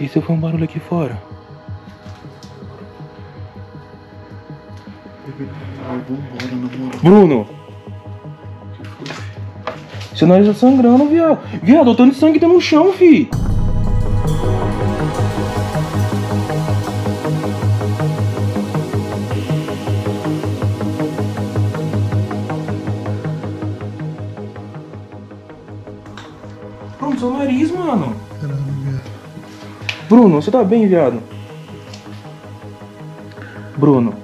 E se foi um barulho aqui fora? Bruno! Seu nariz tá sangrando, viado. Viado, tanto sangue tem no chão, fi. Bruno, seu nariz, mano. Bruno, você tá bem, viado? Bruno.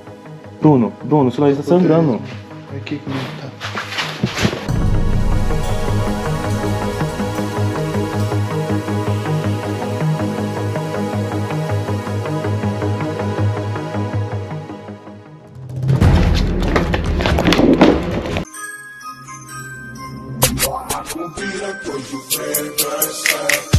Bruno, Bruno, seu nariz tá sangrando. Aqui como é que tá? Fala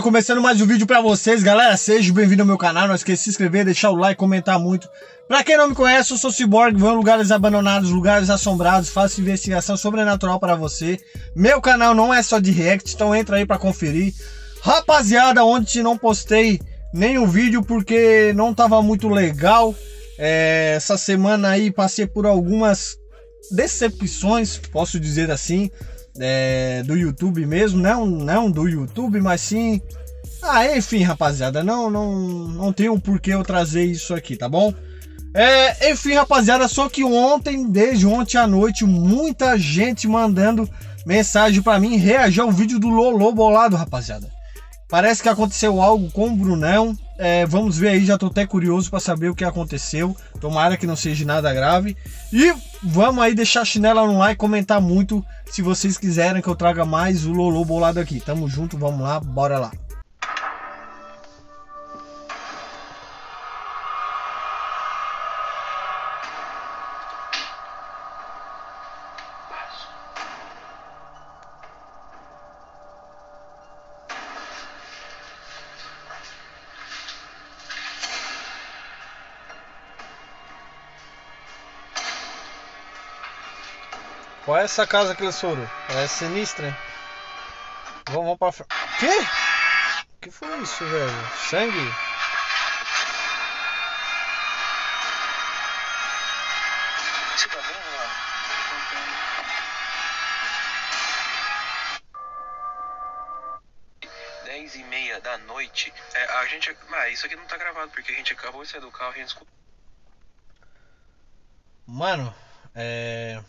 Na área, começando mais um vídeo pra vocês, galera. Seja bem-vindo ao meu canal. Não esqueça de se inscrever, deixar o like, comentar muito. Pra quem não me conhece, eu sou Cyborg, vou em lugares abandonados, lugares assombrados, faço investigação sobrenatural para você. Meu canal não é só de react, então entra aí pra conferir. Rapaziada, ontem não postei nenhum vídeo porque não tava muito legal. É, essa semana aí passei por algumas decepções, posso dizer assim é, do YouTube mesmo, não, não do YouTube, mas sim. Ah, enfim, rapaziada, não, não, não um porquê eu trazer isso aqui, tá bom? É, enfim, rapaziada, só que ontem, desde ontem à noite, muita gente mandando mensagem pra mim reagir ao vídeo do Lolo Bolado, rapaziada. Parece que aconteceu algo com o Brunão. É, vamos ver aí, já tô até curioso pra saber o que aconteceu. Tomara que não seja nada grave. E vamos aí deixar a chinela no like, comentar muito se vocês quiserem que eu traga mais o Lolo bolado aqui. Tamo junto, vamos lá, bora lá. É essa casa que eles foram? Parece sinistra, hein? Vamos, vamos pra frente. Quê? O que foi isso, velho? Sangue? Você tá bem, mano? Dez e meia da noite. É, a gente. Ah, isso aqui não tá gravado, porque a gente acabou de sair do carro e a gente escutou. Mano, é...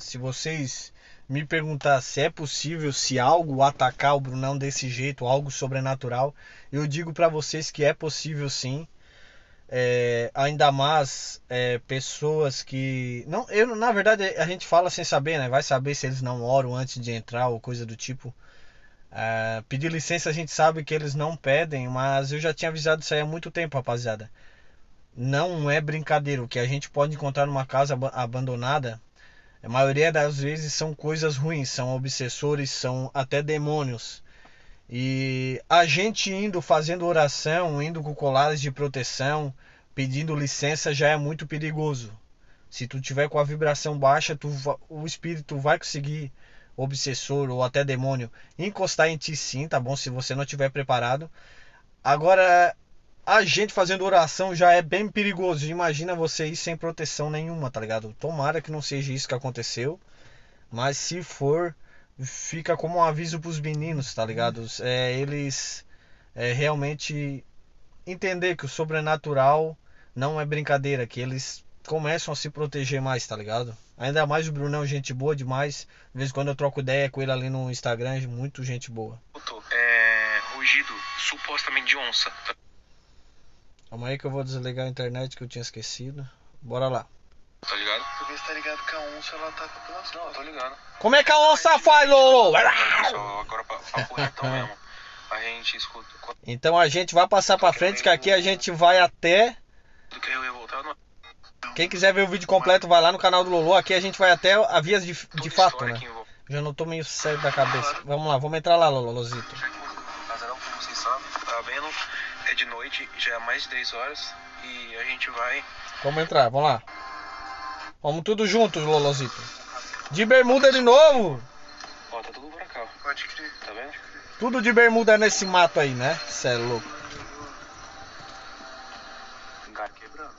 se vocês me perguntar se é possível, se algo atacar o Brunão desse jeito, algo sobrenatural, eu digo pra vocês que é possível sim. É, ainda mais é, pessoas que não eu na verdade a gente fala sem saber né? Vai saber se eles não oram antes de entrar ou coisa do tipo. É, pedir licença a gente sabe que eles não pedem mas eu já tinha avisado isso aí há muito tempo rapaziada. Não é brincadeira. O que a gente pode encontrar numa casa aba- abandonada a maioria das vezes são coisas ruins são obsessores são até demônios e a gente indo fazendo oração, indo com colares de proteção, pedindo licença já é muito perigoso. Se tu tiver com a vibração baixa, tu, o espírito vai conseguir, obsessor ou até demônio, encostar em ti sim, tá bom? Se você não estiver preparado. Agora, a gente fazendo oração já é bem perigoso. Imagina você ir sem proteção nenhuma, tá ligado? Tomara que não seja isso que aconteceu. Mas se for, fica como um aviso pros meninos, tá ligado? É, eles é, realmente entender que o sobrenatural não é brincadeira, que eles começam a se proteger mais, tá ligado? Ainda mais o Brunão, gente boa demais. De vez em quando eu troco ideia com ele ali no Instagram, muito gente boa. É. Rugido, supostamente de onça. Tá Calma aí que eu vou desligar a internet que eu tinha esquecido. Bora lá. tá ligado? Porque você tá ligado que a onça ela tá pelas Não, eu tô ligado. Como é que a onça faz, Lolo? Agora papo retão mesmo. A gente escuta. Então a gente vai passar pra frente que aqui a gente vai até. Quem quiser ver o vídeo completo, vai lá no canal do Lolo. Aqui a gente vai até a vias de, de fato, né? Já não tô meio sério da cabeça. Vamos lá, vamos entrar lá, Lolozito. Como vocês sabem, é de noite, já é mais de 10 horas e a gente vai. Vamos entrar, vamos lá. Vamos tudo juntos, Lolozito. De bermuda de novo. Ó, tá tudo pra cá, ó. Pode crer. tá vendo? Tudo de bermuda nesse mato aí, né? Cê é louco. Galho quebrando.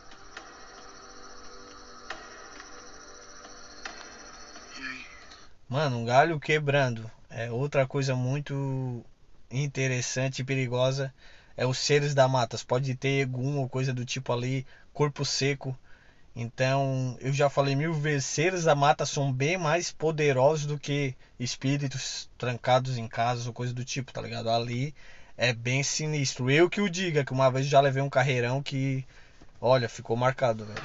E aí? Mano, um galho quebrando. É outra coisa muito interessante e perigosa. É os seres da mata. Pode ter egum ou coisa do tipo ali, corpo seco. Então, eu já falei mil vezes, seres da mata são bem mais poderosos do que espíritos trancados em casas ou coisa do tipo, tá ligado? Ali é bem sinistro. Eu que o diga, que uma vez já levei um carreirão que, olha, ficou marcado, velho.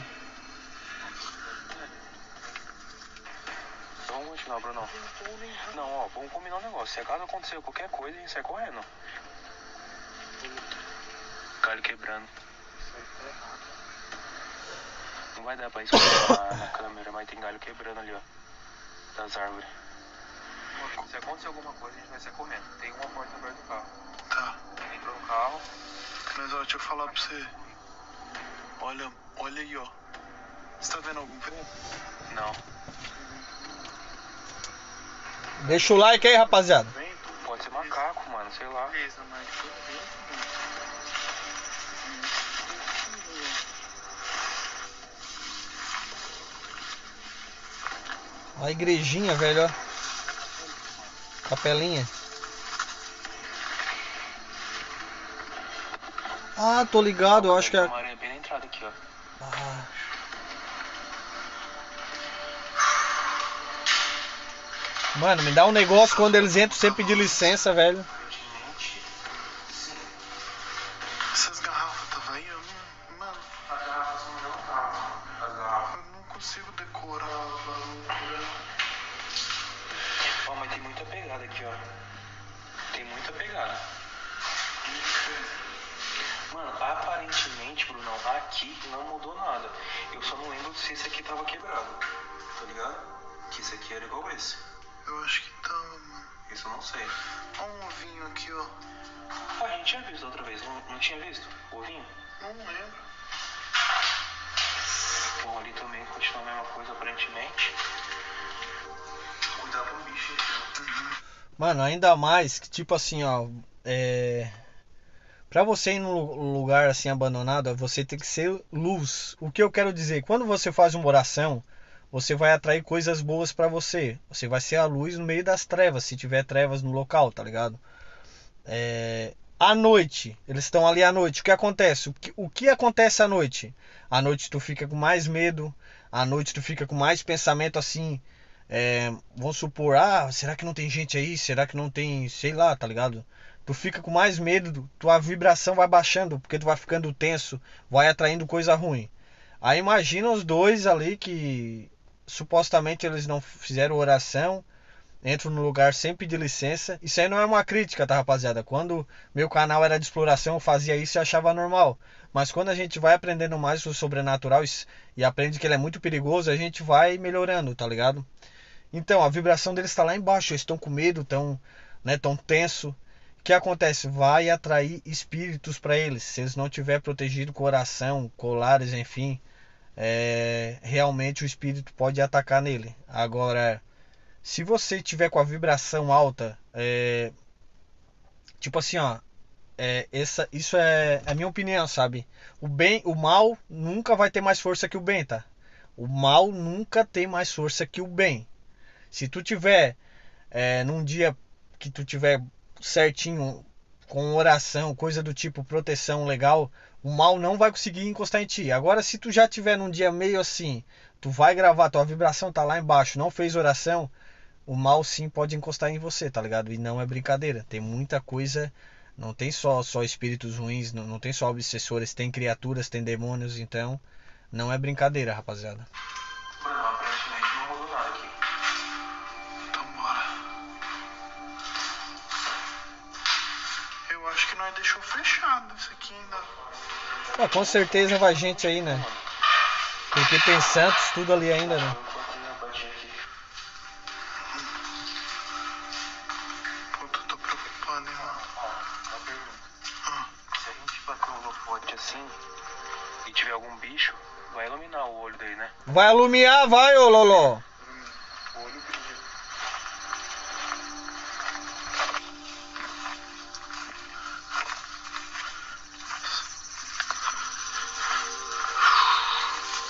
Vamos continuar, Bruno. Não, ó, vamos combinar um negócio. Se acaso acontecer qualquer coisa, a gente sai correndo. Galho quebrando. Não vai dar pra escutar na, câmera, mas tem galho quebrando ali, ó. Das árvores. Se acontecer alguma coisa, a gente vai sair correndo. Tem uma porta aberta do carro. Tá. Entrou no carro. Mas ó, deixa eu falar pra você. Olha, olha aí, ó. Você tá vendo algum vento? Não. Deixa o like aí, rapaziada. Pode ser macaco, mano, sei lá. Beleza, mas A igrejinha, velho, ó. Capelinha. Ah, tô ligado, eu acho que é. Mano, me dá um negócio quando eles entram sem pedir licença, velho. Essas garrafas tava aí, eu não. Mano, As garrafas não estavam. As garrafas. eu não consigo decorar o bagulho. Ó, mas tem muita pegada aqui, ó. Tem muita pegada. Mano, aparentemente, Brunão, aqui não mudou nada. Eu só não lembro se esse aqui tava quebrado. Tá ligado? Que esse aqui era igual esse. Eu acho que tava, mano. Isso eu não sei. Olha um ovinho aqui, ó. Ah, a gente tinha visto outra vez, não, não tinha visto? O ovinho? Não lembro. Bom, ali também continua a mesma coisa, aparentemente. Cuidado com o bicho aqui, Mano, ainda mais que, tipo assim, ó. É. Pra você ir num lugar assim abandonado, você tem que ser luz. O que eu quero dizer? Quando você faz uma oração, você vai atrair coisas boas pra você. Você vai ser a luz no meio das trevas, se tiver trevas no local, tá ligado? É... À noite, eles estão ali à noite. O que acontece? O que, o que acontece à noite? À noite tu fica com mais medo. À noite tu fica com mais pensamento assim. É, vamos supor, ah, será que não tem gente aí? Será que não tem, sei lá, tá ligado? Tu fica com mais medo, tua vibração vai baixando, porque tu vai ficando tenso, vai atraindo coisa ruim. Aí imagina os dois ali que supostamente eles não fizeram oração, entram no lugar sem pedir licença. Isso aí não é uma crítica, tá, rapaziada? Quando meu canal era de exploração, eu fazia isso e achava normal. Mas quando a gente vai aprendendo mais o sobrenatural e aprende que ele é muito perigoso, a gente vai melhorando, tá ligado? Então, a vibração deles está lá embaixo, eles estão com medo, estão né, tão tenso. O que acontece? Vai atrair espíritos para eles. Se eles não tiver protegido com oração, colares, enfim, é, realmente o espírito pode atacar nele. Agora, se você tiver com a vibração alta, é, tipo assim, ó, é, essa, isso é, é a minha opinião, sabe? O bem, o mal nunca vai ter mais força que o bem, tá? O mal nunca tem mais força que o bem. Se tu tiver é, num dia que tu tiver certinho, com oração, coisa do tipo proteção legal, o mal não vai conseguir encostar em ti. Agora, se tu já tiver num dia meio assim, tu vai gravar, tua vibração tá lá embaixo, não fez oração, o mal sim pode encostar em você, tá ligado? E não é brincadeira. Tem muita coisa, não tem só só espíritos ruins, não, não tem só obsessores, tem criaturas, tem demônios, então não é brincadeira, rapaziada. Então. Eu acho que nós deixou fechado isso aqui ainda. Ah, com certeza vai gente aí, né? Porque tem Santos, tudo ali ainda, né? Eu vou bater aqui. Puta, eu tô preocupado, hein, mano. Ó, uma pergunta. Bote assim e tiver algum bicho, vai iluminar o olho dele, né? Vai alumiar, vai, ô Loló.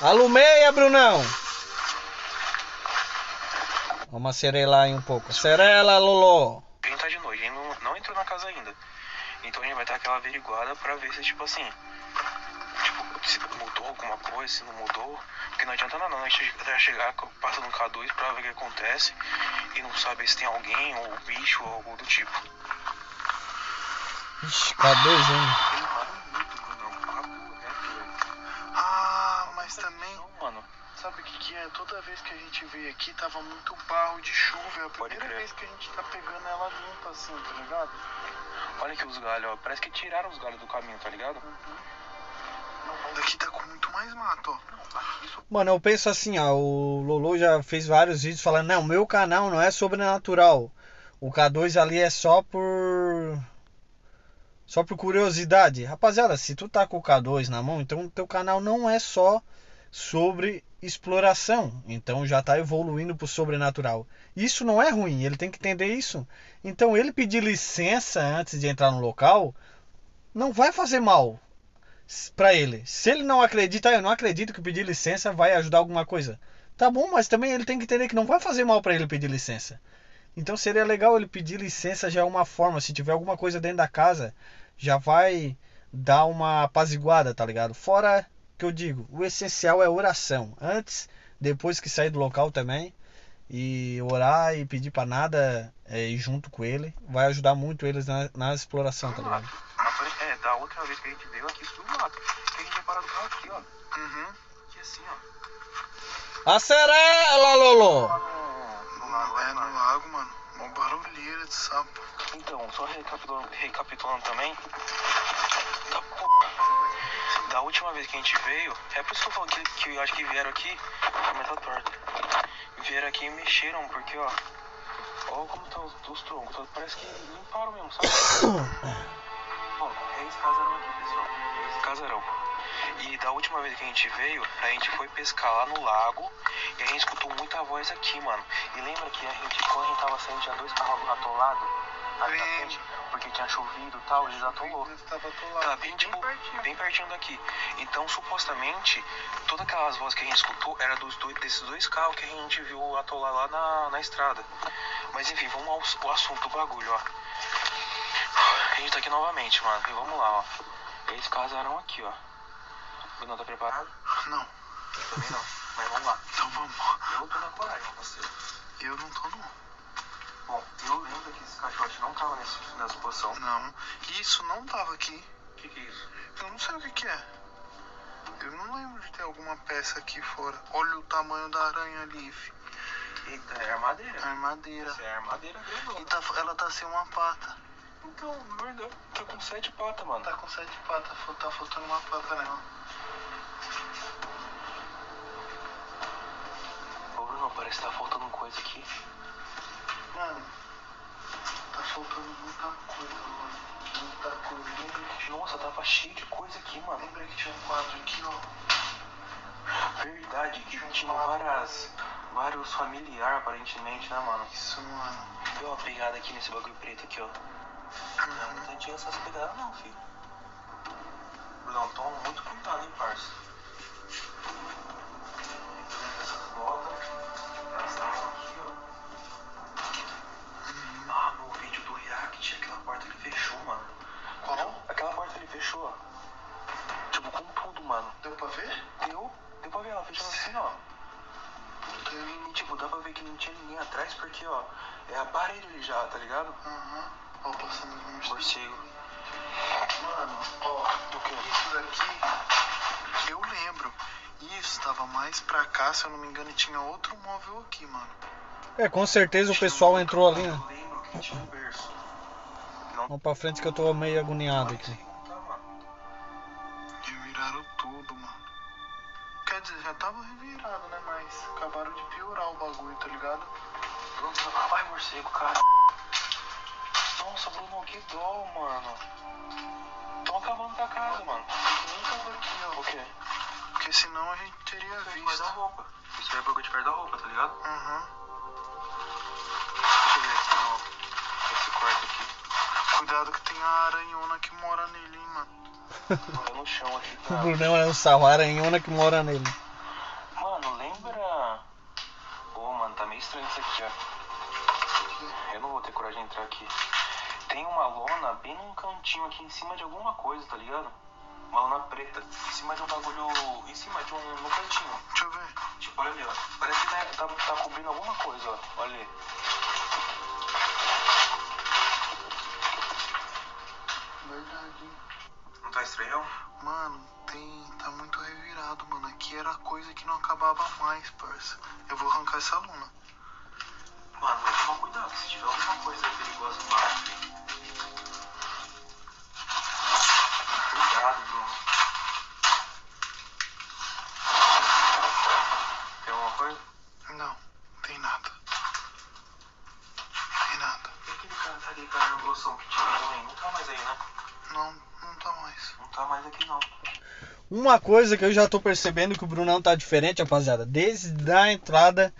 Alumeia, Brunão. Vamos acerelar aí um pouco. Acerela, Loló. A gente tá de noite, a gente não, não entrou na casa ainda. Então a gente vai dar aquela averiguada pra ver se, tipo assim, tipo, se mudou alguma coisa, se não mudou. Porque não adianta nada, não. A gente vai chegar passa no K2 pra ver o que acontece e não saber se tem alguém, ou bicho, ou algo do tipo. Ixi, cadê, hein? Sabe o que, que é? Toda vez que a gente veio aqui tava muito barro de chuva. É a primeira vez que a gente tá pegando ela limpa assim, tá ligado? Olha aqui os galhos, ó. Parece que tiraram os galhos do caminho, tá ligado? Não, mas daqui tá com muito mais mato, ó. Mano, eu penso assim, ó, o Lolo já fez vários vídeos falando, não, meu canal não é sobrenatural. O K2 ali é só por só por curiosidade. Rapaziada, se tu tá com o K2 na mão, então teu canal não é só sobre exploração. Então já tá evoluindo pro sobrenatural. Isso não é ruim, ele tem que entender isso. Então ele pedir licença antes de entrar no local não vai fazer mal para ele. Se ele não acredita, "Ah, eu não acredito que pedir licença vai ajudar alguma coisa. Tá bom, mas também ele tem que entender que não vai fazer mal para ele pedir licença. Então seria legal ele pedir licença já é uma forma, se tiver alguma coisa dentro da casa, já vai dar uma apaziguada, tá ligado? Fora que eu digo, o essencial é oração. Antes, depois que sair do local também, e orar e pedir para nada é, ir junto com ele, vai ajudar muito eles na, na exploração, tá ligado? É, da outra vez que a gente veio aqui, isso tudo mato. Que a gente parar do carro aqui, ó. Uhum. Aqui assim, ó. Acerela, Lolo! Lá no, no lago, É no lago, mano. Uma barulheira de sapo. Então, só recapitulando, recapitulando também. Da, última vez que a gente veio, é por isso que eu falo que, que eu acho que vieram aqui. Minha tá torta. Vieram aqui e mexeram, porque ó. Olha como estão os, os troncos. tá- Parece que limparam mesmo, sabe? Bom, é esse casarão aqui, pessoal. É esse casarão. E da última vez que a gente veio, a gente foi pescar lá no lago e a gente escutou muita voz aqui, mano. E lembra que a gente, quando a gente tava saindo, tinha dois carros atolados ali na Lembro. frente, porque tinha chovido e tal, eles atolou. Tava atolado. Tá bem, tipo, bem pertinho daqui. Então, supostamente, todas aquelas vozes que a gente escutou era dos dois, desses dois carros que a gente viu atolar lá na, na estrada. Mas enfim, vamos ao, ao assunto do bagulho, ó. A gente tá aqui novamente, mano. E vamos lá, ó. Esse casarão aqui, ó. Bruno, tá preparado? Não. Eu também não. Mas vamos lá. Então vamos. Eu tô na coragem, você. Eu não tô não. Bom, eu lembro que esse caixote não tava nesse, nessa posição. Não. Isso não tava aqui. O que, que é isso? Eu não sei o que que é. Eu não lembro de ter alguma peça aqui fora. Olha o tamanho da aranha ali, fi. Eita, é armadeira. Armadeira. Isso é armadeira grandona. E tá, ela tá sem uma pata. Então, verdade. Tá com sete patas, mano. Tá com sete patas. Tá faltando uma pata nela. Ô, Bruno, parece que tá faltando coisa aqui. Mano, tá faltando muita coisa, mano. Muita coisa. Lembra que tinha, Nossa, tava cheio de coisa aqui, mano. lembra que tinha um quadro aqui, ó. Verdade, que tinha várias, vários familiares, aparentemente, né, mano? Isso, mano. Deu uma pegada aqui nesse bagulho preto aqui, ó. Não é muito antiga essas pegadas, não, filho. Brunão, toma muito cuidado, hein, parça. Mano. Deu pra ver? Deu, deu pra ver ela fechando assim, ó. E, tipo, dá pra ver que não tinha ninguém atrás, porque, ó, é a parede ali já, tá ligado? Aham. Ó, passando morcegos. Morcego. Mano, ó. Do quê? Isso daqui, eu lembro. Isso tava mais pra cá, se eu não me engano, e tinha outro móvel aqui, mano. É, com certeza o pessoal entrou ali, né? Que Vamos pra frente que eu tô meio agoniado aqui. Revirado, né? Mas acabaram de piorar o bagulho, tá ligado? Bruno, ah, vai, morcego, cara. Nossa, Bruno, que dó, mano. Tão acabando com a casa, mano. guardado aqui, ó. O quê? Porque senão a gente teria visto. Guarda-roupa. Isso é bagulho de guarda-roupa, tá ligado? Uhum. Deixa eu ver aqui, ó. Esse quarto aqui. Cuidado que tem a aranhona que mora nele, hein, mano. Olha no chão aqui. O Tá? Brunão é um sarro, a aranhona que mora nele. Mano, lembra. Ô, mano, tá meio estranho isso aqui, ó. Eu não vou ter coragem de entrar aqui. Tem uma lona bem num cantinho aqui em cima de alguma coisa, tá ligado? Uma lona preta. Em cima de um bagulho. Em cima de um. no cantinho. Deixa eu ver. Tipo, olha ali, ó. Parece que tá, tá, tá cobrindo alguma coisa, ó. Olha ali. Verdade. Não tá estranho? Mano, tá muito revirado, mano. Aqui era coisa que não acabava mais, parça. Eu vou arrancar essa luna. Mano, vai tomar cuidado se tiver alguma coisa perigosa filho. Aqui, não. Uma coisa que eu já tô percebendo que o Brunão tá diferente, rapaziada. Desde a entrada,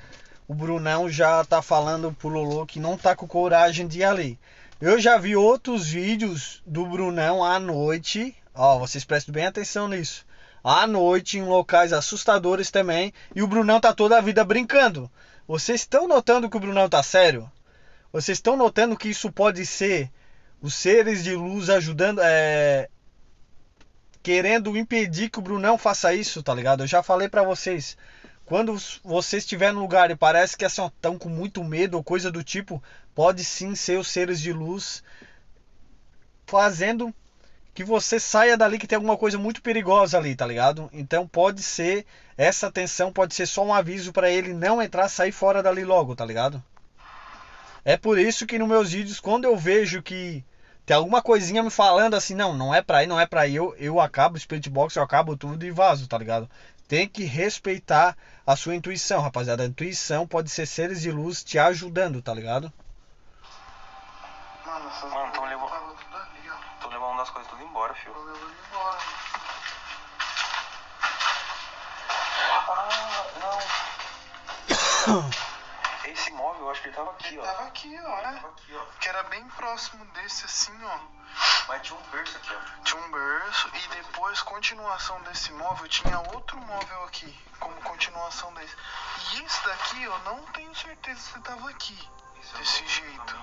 o Brunão já tá falando pro Lolo que não tá com coragem de ir ali. Eu já vi outros vídeos do Brunão à noite. Ó, vocês prestem bem atenção nisso. À noite, em locais assustadores também. E o Brunão tá toda a vida brincando. Vocês estão notando que o Brunão tá sério? Vocês estão notando que isso pode ser os seres de luz ajudando, é, querendo impedir que o Brunão faça isso, tá ligado? Eu já falei pra vocês. Quando você estiver no lugar e parece que assim, estão com muito medo ou coisa do tipo, pode sim ser os seres de luz fazendo que você saia dali que tem alguma coisa muito perigosa ali, tá ligado? Então pode ser essa tensão pode ser só um aviso pra ele não entrar, sair fora dali logo, tá ligado? É por isso que nos meus vídeos, quando eu vejo que tem alguma coisinha me falando assim, não, não é pra ir, não é pra ir, eu, eu acabo o split box, eu acabo tudo e vazo, tá ligado? Tem que respeitar a sua intuição, rapaziada. A intuição pode ser seres de luz te ajudando, tá ligado? Mano, essas Mano, tão levando-. Tô levando umas coisas tudo embora, filho. Tô levando embora. Ah, não. Esse móvel, eu acho que ele tava aqui, Ele ó. tava aqui, ó, né? Tava aqui, ó. Que era bem próximo desse assim, ó. Mas tinha um berço aqui, ó. Tinha um berço e depois, continuação desse móvel, tinha outro móvel aqui, como continuação desse. E esse daqui eu não tenho certeza se tava aqui. É Desse louco jeito. mim.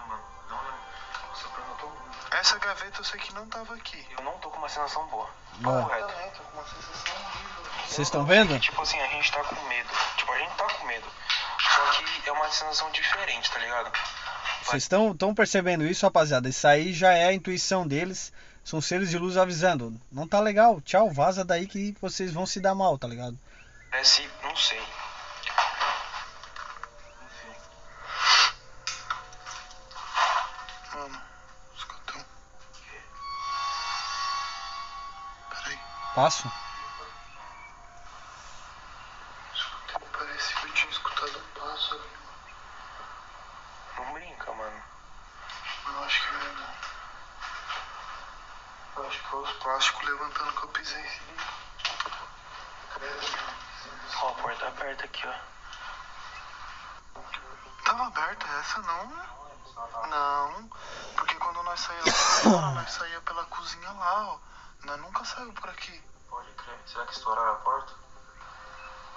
Não, não. Nossa, eu tô... Essa gaveta eu sei que não tava aqui. Eu não tô com uma sensação boa. Papo reto. Também, tô com uma sensação horrível. Vocês estão vendo? Tipo assim, a gente tá com medo. Tipo, a gente tá com medo. Só que é uma sensação diferente, tá ligado? Vocês estão estão percebendo isso, rapaziada? Isso aí já é a intuição deles. São seres de luz avisando. Não tá legal. Tchau, vaza daí que vocês vão se dar mal, tá ligado? Parece, não sei. Mano, escutão. Peraí, Passo? escutei. Parece que eu tinha escutado um passo ali. Não brinca, mano. Mas eu acho que não é não. Eu acho que foi os plásticos Credo, mano. Ó, a porta aberta aqui, ó. Tava aberta essa não? Não, porque quando nós lá fora, nós saía pela cozinha lá, ó. Nós nunca saiu por aqui. Pode crer. Será que estouraram a porta?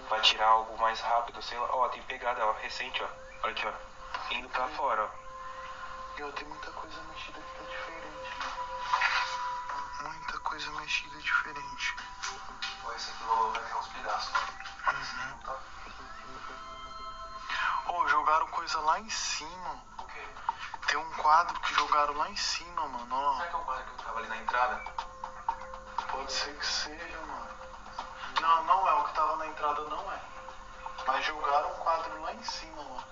Vai tirar algo mais rápido, sei lá. Ó, tem pegada, ó, recente, ó. Olha aqui, ó. Indo pra fora, ó. E ó, tem muita coisa mexida que tá diferente, né? Muita coisa mexida diferente. Ó, esse aqui vai vai ter uns pedaços, ó. Uhum. Tá? Ô, jogaram coisa lá em cima. O quê? Tem um quadro que jogaram lá em cima, mano. Ó, Será que é o quadro que tava ali na entrada? pode ser que seja, mano. Não, não é. O que tava na entrada não é. Mas jogaram um quadro lá em cima, mano.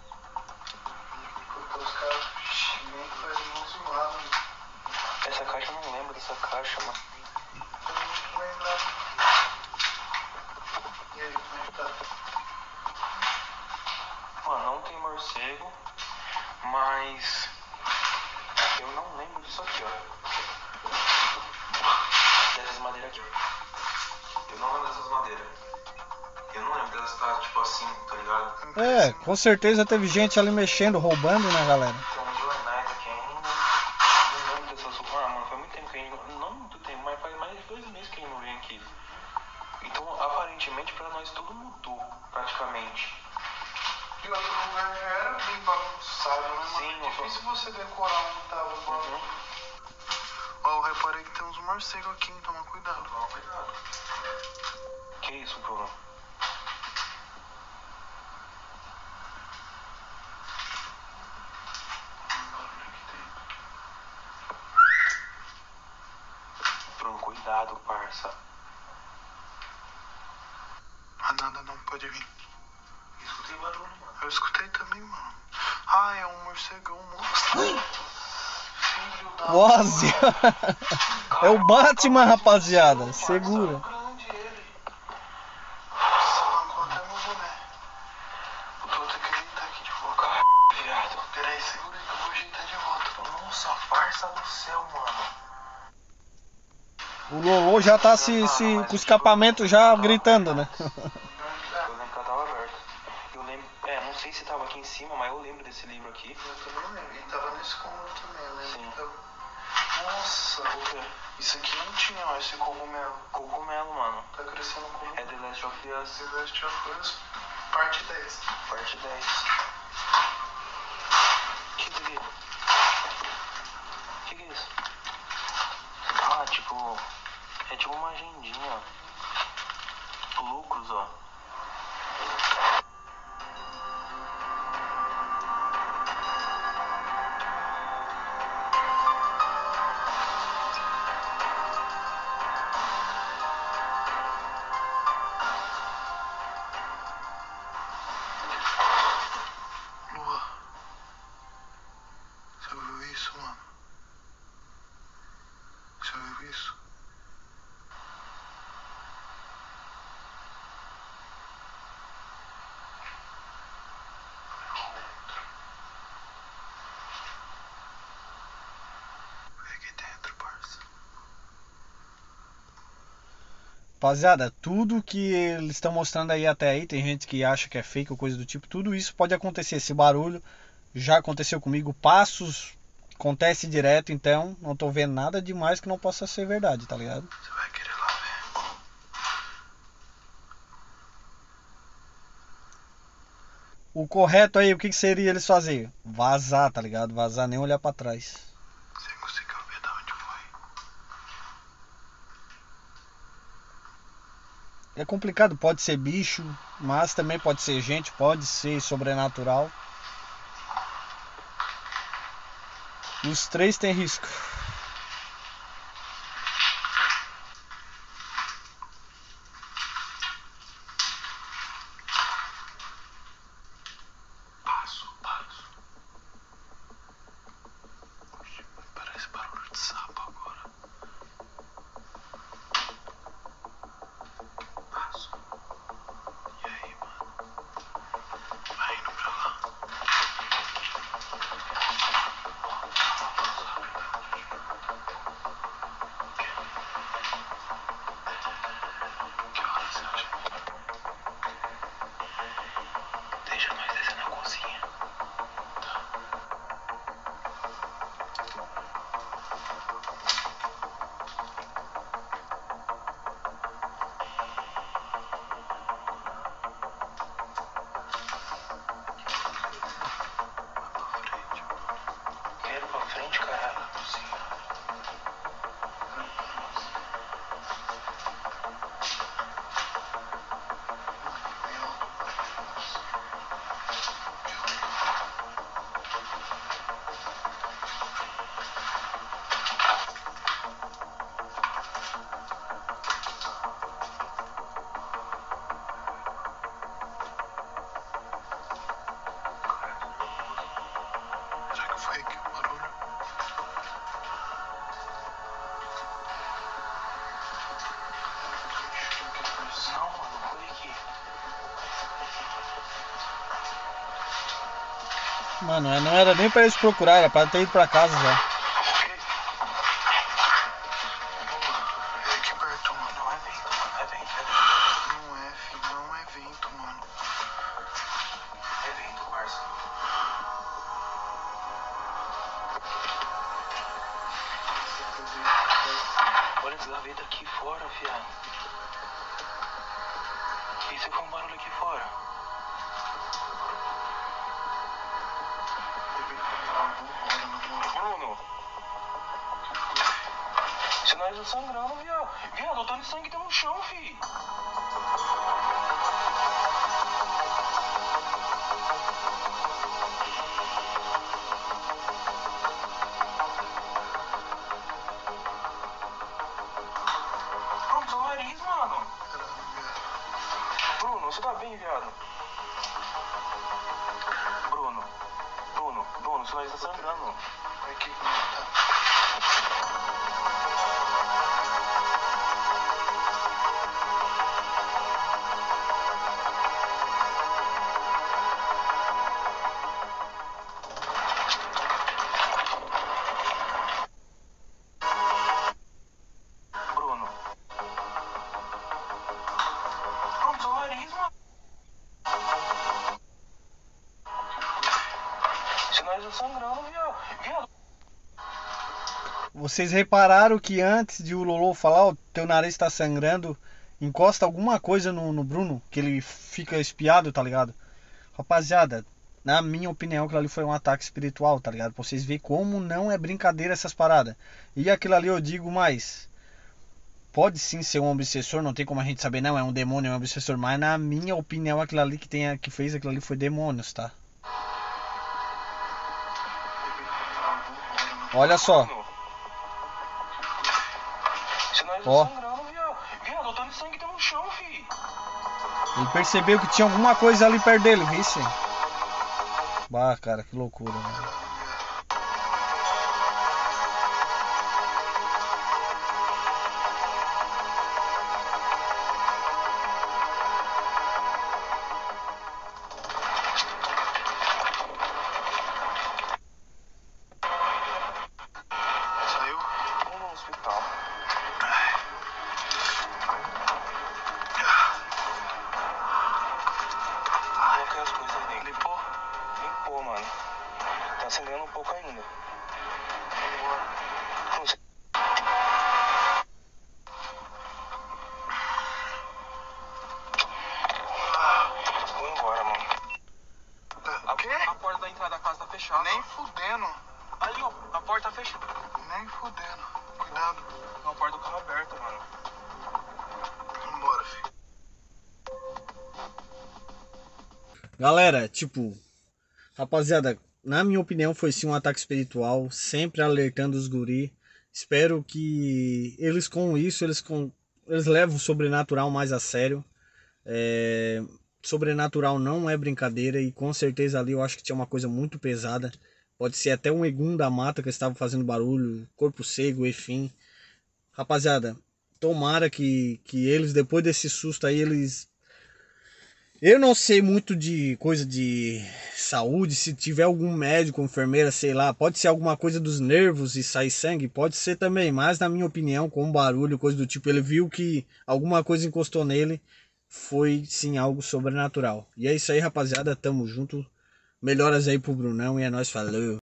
Porque os caras nem fazem uma zoada, mano. Essa caixa eu não lembro dessa caixa, mano. Mano, não tem morcego, mas eu não lembro disso aqui, ó. Dessas madeiras aqui. Eu não lembro dessas madeiras. Eu não lembro delas estar tipo assim, tá ligado? É, com certeza teve gente ali mexendo, roubando, né, galera? Nada não, pode vir. Escutei barulho, mano. Eu escutei também, mano. Ah, é um morcegão monstro. Filho da. Ozzy! é o Batman, rapaziada. Segura. Grande ele. Nossa, arrancou até meu boné. Eu tô ter que ajeitar aqui de volta. Viado. Peraí, segura aí que eu vou ajeitar de volta. Nossa, parça do céu, mano. O Lolo já tá se, se com o escapamento já gritando, né? Eu lembro que ela tava aberta. Eu lembro. É, não sei se tava aqui em cima, mas eu lembro desse livro aqui. Eu também lembro. E tava nesse cômodo também, eu lembro. Sim. tava- Nossa, isso aqui não tinha, ó, esse cogumelo. Cogumelo, mano. Tá crescendo como É The Last of Us, The Last of Us, parte 10. parte 10. Que que é? Que que é isso? Ah, tipo. É tipo uma agendinha. Lucros, ó. Rapaziada, tudo que eles estão mostrando aí até aí, tem gente que acha que é fake ou coisa do tipo, tudo isso pode acontecer. Esse barulho já aconteceu comigo, passos acontece direto, então não tô vendo nada demais que não possa ser verdade, tá ligado? Você vai querer lá ver. O correto aí, o que, que seria eles fazer? Vazar, tá ligado? Vazar, nem olhar pra trás. Você conseguiu ver de onde foi? É complicado, pode ser bicho, mas também pode ser gente, pode ser sobrenatural. Os três têm risco. Mano, é, não era nem pra eles procurar, era pra ter ido pra casa já. Fora, fiado. E se for um barulho aqui fora? Nariz tá sangrando, viado. Viado, tô de sangue tá no chão, fi. Bruno, seu nariz, mano. Bruno, você tá bem, viado? Bruno, Bruno, Bruno, seu nariz tá sangrando. Tá sangrando, viado. Viado. Vocês repararam que antes de o Lolo falar, o teu nariz tá sangrando, encosta alguma coisa no, no Bruno, que ele fica espiado, tá ligado? Rapaziada, na minha opinião, aquilo ali foi um ataque espiritual, tá ligado? Pra vocês verem como não é brincadeira essas paradas. E aquilo ali eu digo mais. Pode sim ser um obsessor, não tem como a gente saber, não, é um demônio, é um obsessor, mas na minha opinião, aquilo ali que, tem, que fez aquilo ali foi demônios, tá? No chão, fi. Ele percebeu que tinha alguma coisa ali perto dele, vice? Bah, cara, que loucura, mano. Galera, tipo, rapaziada, na minha opinião foi sim um ataque espiritual, sempre alertando os guri. Espero que eles com isso, eles com eles levam o sobrenatural mais a sério. É, sobrenatural não é brincadeira e com certeza ali eu acho que tinha uma coisa muito pesada. Pode ser até um egum da mata que estava fazendo barulho, corpo cego, enfim. Rapaziada, tomara que, que eles, depois desse susto aí, eles eu não sei muito de coisa de saúde, se tiver algum médico, enfermeira, sei lá, pode ser alguma coisa dos nervos e sair sangue, pode ser também, mas na minha opinião, com barulho, coisa do tipo, ele viu que alguma coisa encostou nele, foi sim algo sobrenatural. E é isso aí, rapaziada, tamo junto. Melhoras aí pro Brunão e é nóis, falou.